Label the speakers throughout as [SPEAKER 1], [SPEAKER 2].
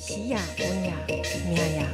[SPEAKER 1] 喜呀，温呀，命呀。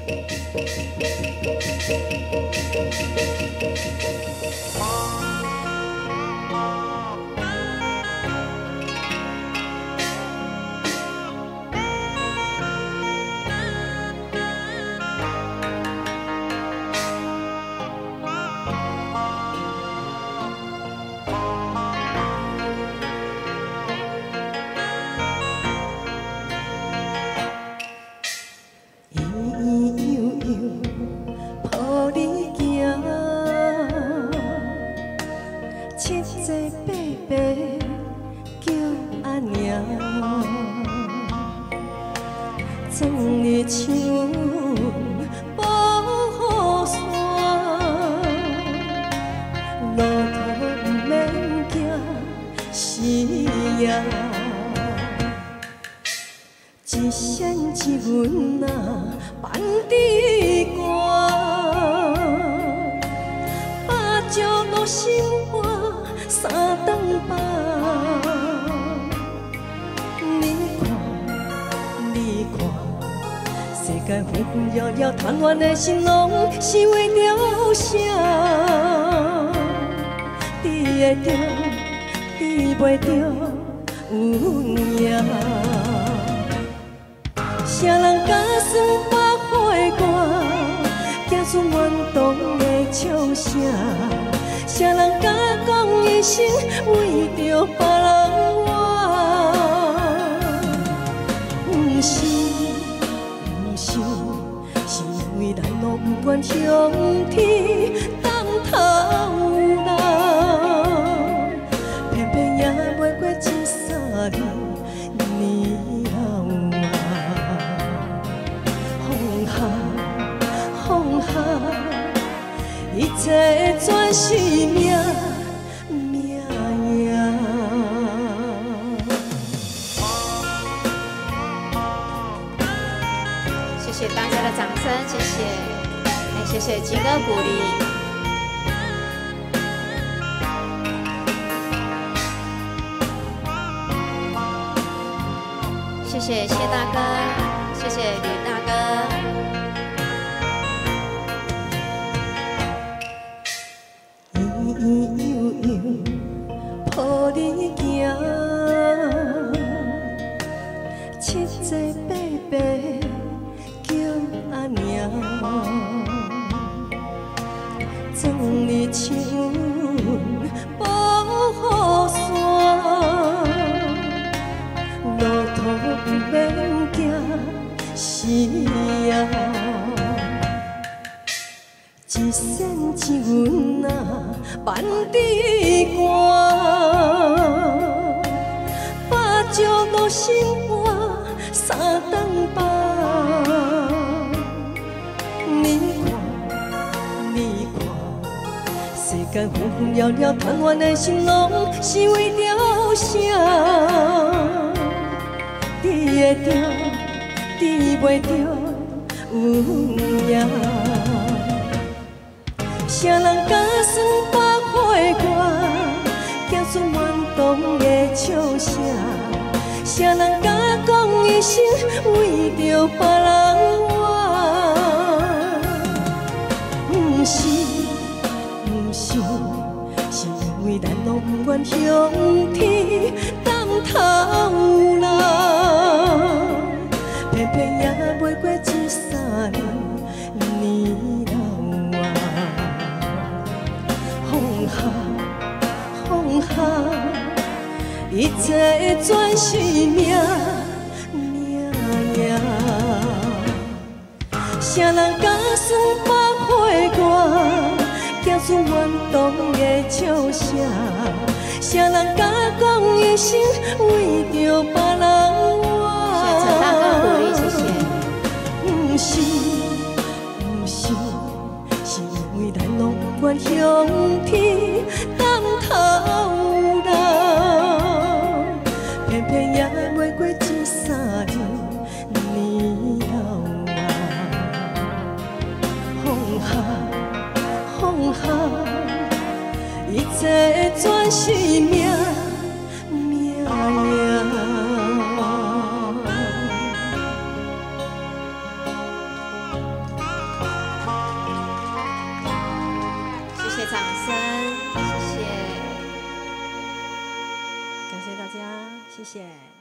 [SPEAKER 1] 七七八八叫阿娘，昨日像保雨伞，路途不免惊死呀。一闪一吻啊，万枝歌，把酒落心世间纷纷扰扰，贪恋的心拢是为着啥？治会着，治袂着，有影。谁人假算百花歌，行出怨动的唱声？谁人假讲一生为着别人活？不是，为咱拢不愿向天当头人，偏偏也袂过一三年年老啊。放下，放下，一切全是，命
[SPEAKER 2] 掌声，谢谢，哎，谢谢吉哥鼓励。谢谢谢大哥，谢谢吕大哥。
[SPEAKER 1] 悠悠娘，昨日像保雨伞，路途不免惊死。呀。一闪一吻啊，万枝歌，把酒落心肝三顿世间纷纷扰扰，贪恋的心拢是为着啥？治会着，治袂着，有影。谁人假算百花歌，行出怨动的唱声？谁人假讲一生为着一切全是命，命呀。谁人假算百花歌，行出怨动的唱声？谁人假讲一生为着别人活？不是，不是，是因为咱拢不愿向天惜命，谢谢
[SPEAKER 2] 掌声，谢谢。
[SPEAKER 1] 感谢大家，谢谢。